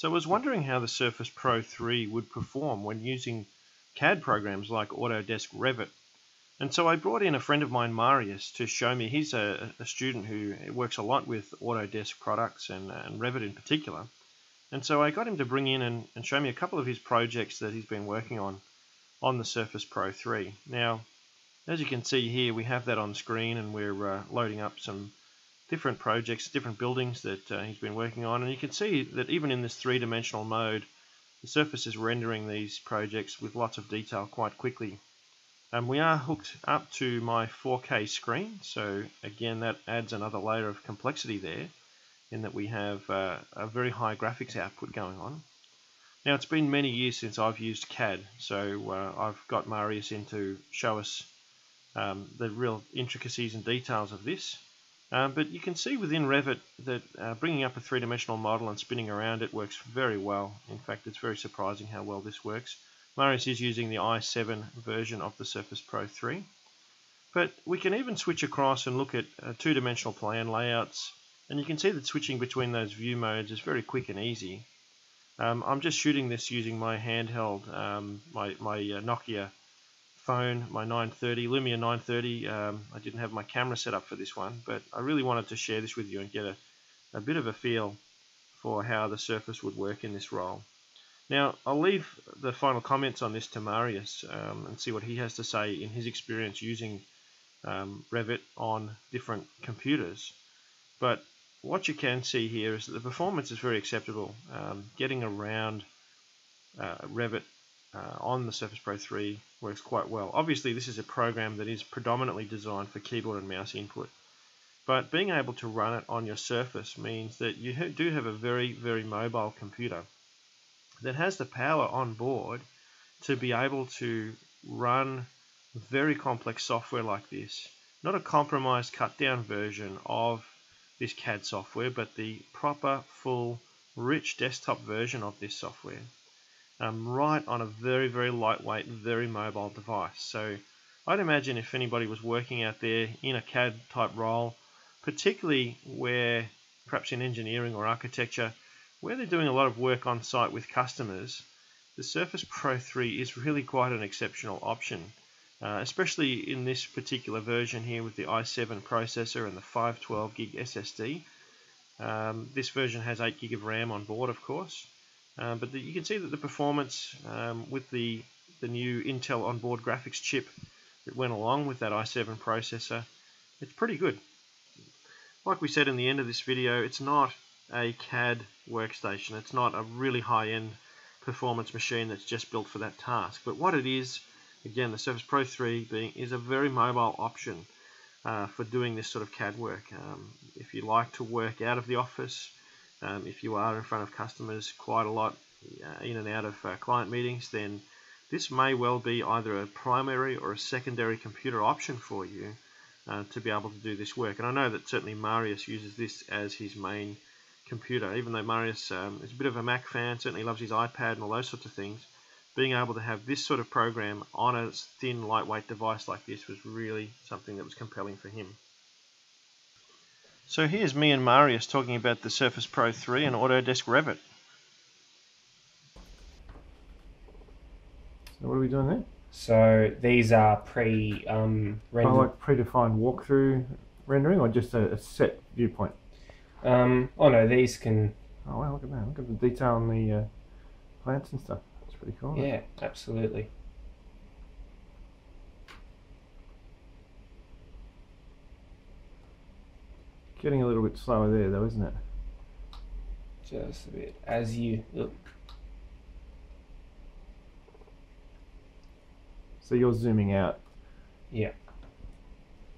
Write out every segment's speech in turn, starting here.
So I was wondering how the Surface Pro 3 would perform when using CAD programs like Autodesk Revit. And so I brought in a friend of mine, Marius, to show me. He's a, a student who works a lot with Autodesk products and, and Revit in particular. And so I got him to bring in and, and show me a couple of his projects that he's been working on on the Surface Pro 3. Now, as you can see here, we have that on screen and we're uh, loading up some different projects, different buildings that uh, he's been working on. And you can see that even in this three-dimensional mode, the surface is rendering these projects with lots of detail quite quickly. And we are hooked up to my 4K screen, so again that adds another layer of complexity there in that we have uh, a very high graphics output going on. Now it's been many years since I've used CAD, so uh, I've got Marius in to show us um, the real intricacies and details of this. Um, but you can see within Revit that uh, bringing up a three-dimensional model and spinning around it works very well. In fact, it's very surprising how well this works. Marius is using the i7 version of the Surface Pro 3. But we can even switch across and look at uh, two-dimensional plan layouts. And you can see that switching between those view modes is very quick and easy. Um, I'm just shooting this using my handheld, um, my, my uh, Nokia phone, my 930, Lumia 930. Um, I didn't have my camera set up for this one, but I really wanted to share this with you and get a, a bit of a feel for how the Surface would work in this role. Now, I'll leave the final comments on this to Marius um, and see what he has to say in his experience using um, Revit on different computers. But what you can see here is that the performance is very acceptable. Um, getting around uh, Revit uh, on the Surface Pro 3 works quite well. Obviously this is a program that is predominantly designed for keyboard and mouse input but being able to run it on your Surface means that you do have a very very mobile computer that has the power on board to be able to run very complex software like this. Not a compromised cut down version of this CAD software but the proper full rich desktop version of this software um, right on a very, very lightweight, very mobile device. So I'd imagine if anybody was working out there in a CAD type role, particularly where perhaps in engineering or architecture, where they're doing a lot of work on site with customers, the Surface Pro 3 is really quite an exceptional option. Uh, especially in this particular version here with the i7 processor and the 512 gig SSD. Um, this version has 8 gig of RAM on board, of course, um, but the, you can see that the performance um, with the, the new Intel onboard graphics chip that went along with that i7 processor, it's pretty good. Like we said in the end of this video, it's not a CAD workstation. It's not a really high-end performance machine that's just built for that task. But what it is, again, the Surface Pro 3 being is a very mobile option uh, for doing this sort of CAD work. Um, if you like to work out of the office, um, if you are in front of customers quite a lot uh, in and out of uh, client meetings, then this may well be either a primary or a secondary computer option for you uh, to be able to do this work. And I know that certainly Marius uses this as his main computer, even though Marius um, is a bit of a Mac fan, certainly loves his iPad and all those sorts of things. Being able to have this sort of program on a thin, lightweight device like this was really something that was compelling for him. So here's me and Marius talking about the Surface Pro 3 and Autodesk Revit. So what are we doing there? So these are pre um, rendered. Oh, like predefined walkthrough rendering or just a, a set viewpoint? Um, oh no, these can. Oh wow, look at that! Look at the detail on the uh, plants and stuff. It's pretty cool. Yeah, absolutely. Getting a little bit slower there though, isn't it? Just a bit. As you look. So you're zooming out. Yeah.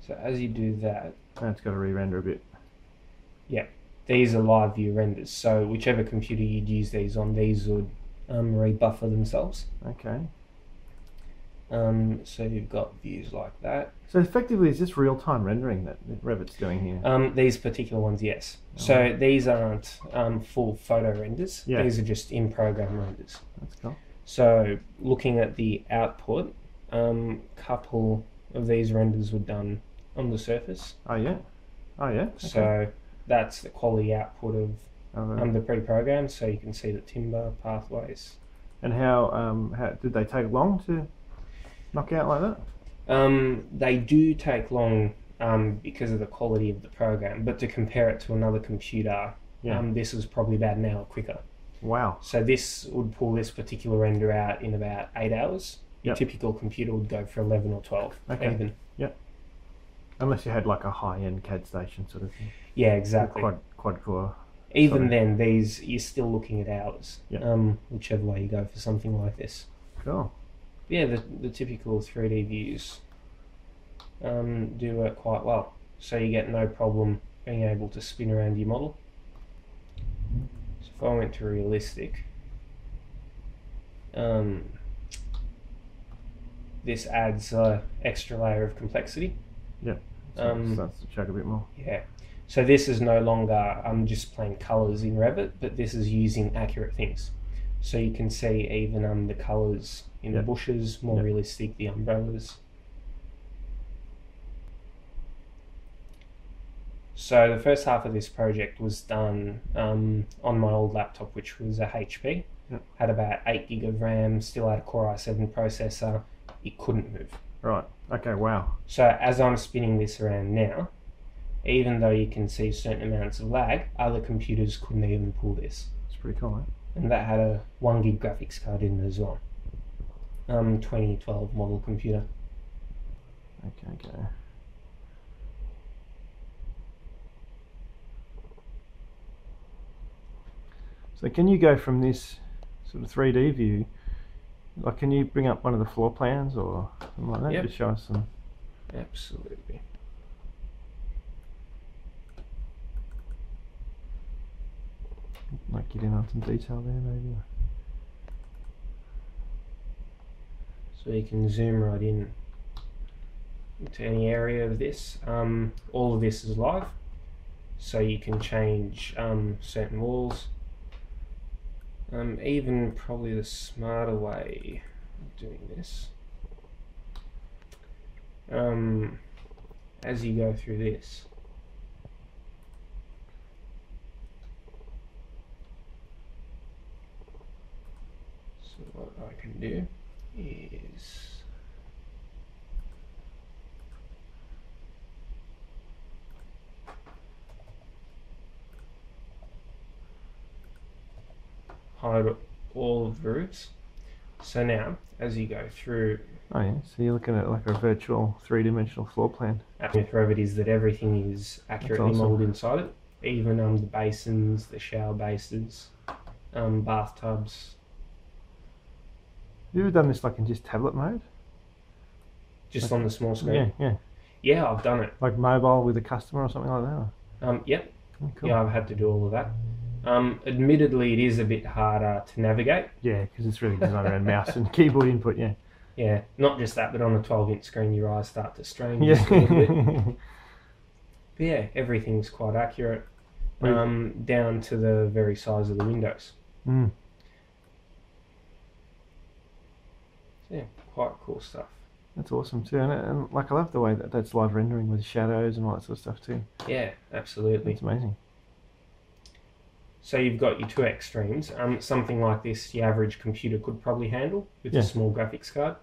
So as you do that. That's got to re-render a bit. Yeah. These are live view renders. So whichever computer you'd use these on, these would um, rebuffer themselves. Okay. Um, so you've got views like that. So effectively, is this real-time rendering that Revit's doing here? Um, these particular ones, yes. Oh. So these aren't um, full photo renders. Yeah. These are just in-program renders. That's cool. So looking at the output, a um, couple of these renders were done on the surface. Oh yeah. Oh yeah. Okay. So that's the quality output of other- um, the pre-programmed, so you can see the timber pathways. and how um how did they take long to knock out like that? Um, they do take long um, because of the quality of the program, but to compare it to another computer, Yeah. um, this was probably about an hour quicker. Wow. So this would pull this particular render out in about eight hours. Your Yep. typical computer would go for eleven or twelve, Okay. even. Unless you had like a high end CAD station sort of thing. Yeah, exactly. Quad quad core. Even then, these you're still looking at hours. Yep. Um, whichever way you go for something like this. Cool. Yeah, the the typical three D views um, do work quite well. So you get no problem being able to spin around your model. So if I went to realistic, um, this adds a extra layer of complexity. So Um, starts to chug a bit more. Yeah. So this is no longer um, just playing colours in Revit, but this is using accurate things. So you can see even um, the colours in Yeah. the bushes, more Yeah. realistic, the umbrellas. So the first half of this project was done um, on my old laptop, which was a HP. Yeah. Had about 8 gig of RAM, still had a Core i7 processor. It couldn't move. Right. Okay. Wow. So as I'm spinning this around now, even though you can see certain amounts of lag, other computers couldn't even pull this. It's pretty cool. Eh? And that had a 1 gig graphics card in it as well. Um, 2012 model computer. Okay. Okay. So can you go from this sort of 3D view? Like, can you bring up one of the floor plans or something like that? Yep. Just show us some. Absolutely. Like, get in on some detail there, maybe. So you can zoom right in into any area of this. Um, all of this is live, so you can change um, certain walls. Um, even probably the smarter way of doing this. Um, as you go through this. So what I can do is hide all of the roofs. So now, as you go through, Oh yeah. So you're looking at like a virtual three-dimensional floor plan. with Revit is that everything is accurately awesome. modelled inside it. Even um, the basins, the shower bases, um, bathtubs, you ever done this like in just tablet mode? just on the small screen. Yeah. Yeah, I've done it. Like mobile with a customer or something like that. Um, yep, Oh, cool. yeah, I've had to do all of that. Um, admittedly, it is a bit harder to navigate. Yeah, because it's really designed around mouse and keyboard input. Yeah. Yeah, not just that, but on a 12 inch screen, your eyes start to strain just a bit. Yeah. But yeah, everything's quite accurate, um, down to the very size of the windows. mm. Yeah, quite cool stuff. That's awesome too, and, and like I love the way that that's live rendering with shadows and all that sort of stuff too. Yeah, absolutely. It's amazing. So you've got your two extremes. Um, something like this, the average computer could probably handle with Yeah. a small graphics card.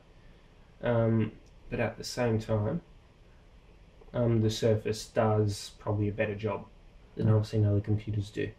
Um, but at the same time, um, the Surface does probably a better job than I've seen other computers do.